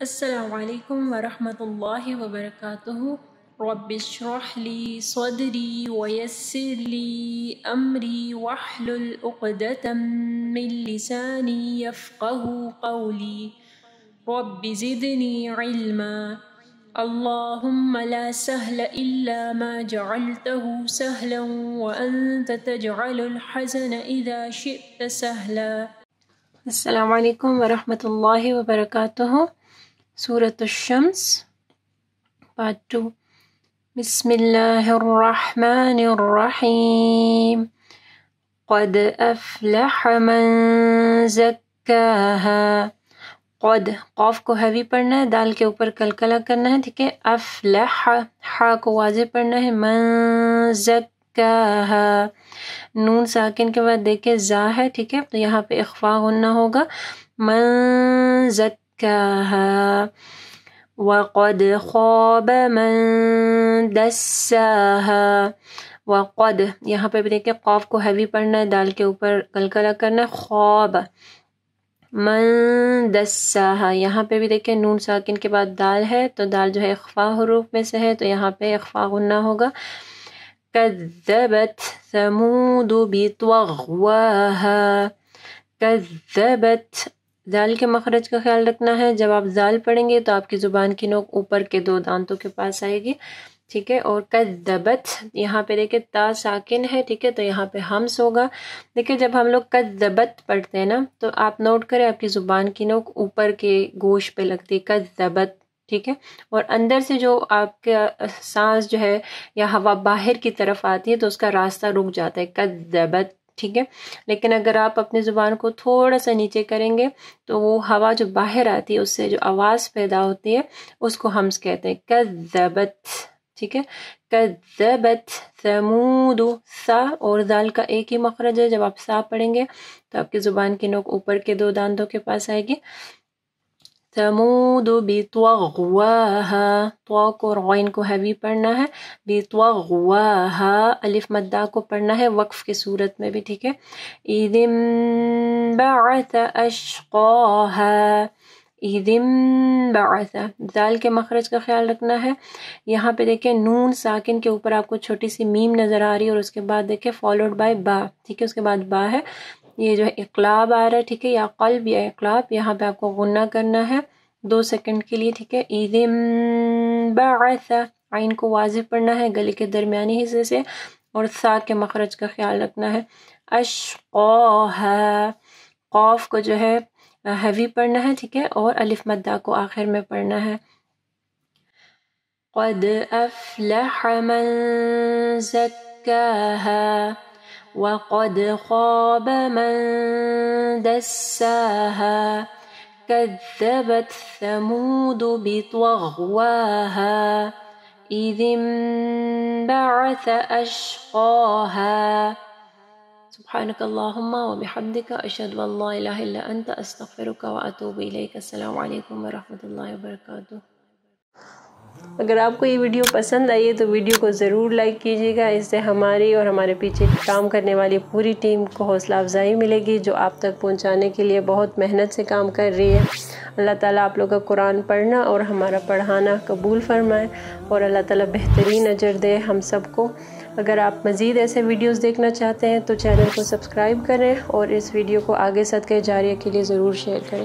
السلام عليكم ورحمة الله وبركاته رب اشرح لي صدري ويسر لي أمري واحلل عقدة من لساني يفقه قولي رب زدني علما اللهم لا سهل إلا ما جعلته سهلا وأنت تجعل الحزن إذا شئت سهلا السلام عليكم ورحمة الله وبركاته سورة الشمس، Part 2 بسم الله الرحمن الرحيم. قد أفلح من زكاها. قد، قاف کو ہیوی پڑھنا ہے، دال کے اوپر کلکلا کرنا ہے، ٹھیک ہے؟ افلح حا کو واضح پڑھنا ہے، من زکاها. نون ساکن کے بعد دیکھیں، زا ہے، ٹھیک ہے؟ تو یہاں پہ اخفا ہونا ہوگا۔ من زک وقد خواب من دساها وقد، یہاں پہ بھی دیکھیں قوف کو ہیوی پڑھنا ہے، دال کے اوپر کلکلا کرنا ہے خواب من دساها یہاں پہ بھی دیکھیں، نون ساکن کے بعد دال ہے، تو دال جو ہے اخفا حروف میں سے ہے، تو یہاں پہ اخفا غنہ ہوگا۔ کذبت ثمود بطغواها، کذبت زال کے مخرج کا خیال رکھنا ہے۔ جب آپ زال پڑھیں گے تو آپ کی زبان کی نوک اوپر کے دو دانتوں کے پاس آئے گی، ٹھیک ہے؟ اور کذبت یہاں پہ دیکھیں تا ساکن ہے، ٹھیک ہے؟ تو یہاں پہ ہمس ہوگا۔ دیکھیں جب ہم لوگ کذبت پڑھتے ہیں نا، تو آپ نوٹ کریں آپ کی زبان کی نوک اوپر کے گوش پہ لگتی ہے کذبت ٹھیک ہے؟ اور اندر سے جو آپ کا سانس جو ہے یا ہوا باہر کی طرف آتی ہے، تو اس کا راستہ رک جاتا ہے کذبت ٹھیک ہے؟ لیکن اگر آپ اپنی زبان کو تھوڑا سا نیچے کریں گے تو وہ ہوا جو باہر آتی ہے، اس سے جو آواز پیدا ہوتی ہے، اس کو ہمس کہتے ہیں۔ کذبت، ٹھیک ہے؟ کذبت ثمود، سا اور دال کا ایک ہی مخرج ہے۔ جب آپ سا پڑھیں گے تو آپ کی زبان کی نوک اوپر کے دو داندوں کے پاس آئے گی۔ ثمود بطغواها. طوا کو غین کو ہیوی پڑھنا ہے. بطغواها. الف مدہ کو پڑھنا ہے. وقف کی صورت میں بھی، ٹھیک ہے. اذم بعث اشقاها اذم بعث. دال کے مخرج کا خیال رکھنا ہے. یہاں پہ دیکھیں، نون ساکن کے اوپر آپ کو چھوٹی سی میم نظر آ رہی ہے اور اس کے بعد دیکھیں فالوڈ بائی با. ٹھیک ہے، اس کے بعد با ہے. یہ جو ہے اقلاب آ رہا ہے، ٹھیک ہے، یا قلب یا اقلاب، یہاں پہ آپ کو غنہ کرنا ہے۔ دو سیکنڈ کے لیے، ٹھیک ہے۔ اذم بعث عین کو واضح پڑھنا ہے، گلے کے درمیانی حصے سے، اور سا کے مخرج کا خیال رکھنا ہے۔ اشقاها قوف کو جو ہے ہیوی پڑھنا ہے، ٹھیک ہے، اور الف مدہ کو آخر میں پڑھنا ہے۔ قد افلح من زکاها۔ وقد خاب من دساها كذبت ثمود بطغواها إذ انبعث أشقاها. سبحانك اللهم وبحمدك أشهد أن لا إله إلا أنت أستغفرك وأتوب إليك. السلام عليكم ورحمة الله وبركاته. اگر آپ کو یہ ویڈیو پسند آئی ہے تو ویڈیو کو ضرور لائک کیجیے گا، اس سے ہماری اور ہمارے پیچھے کام کرنے والی پوری ٹیم کو حوصلہ افزائی ملے گی جو آپ تک پہنچانے کے لیے بہت محنت سے کام کر رہی ہے۔ اللہ تعالیٰ آپ لوگ کا قرآن پڑھنا اور ہمارا پڑھانا قبول فرمائے اور اللہ تعالیٰ بہترین اجر دے ہم سب کو۔ اگر آپ مزید ایسے ویڈیوز دیکھنا چاہتے ہیں تو چینل کو سبسکرائب کریں اور اس ویڈیو کو آگے صدقہ جاریہ کے لیے ضرور شیئر کریں۔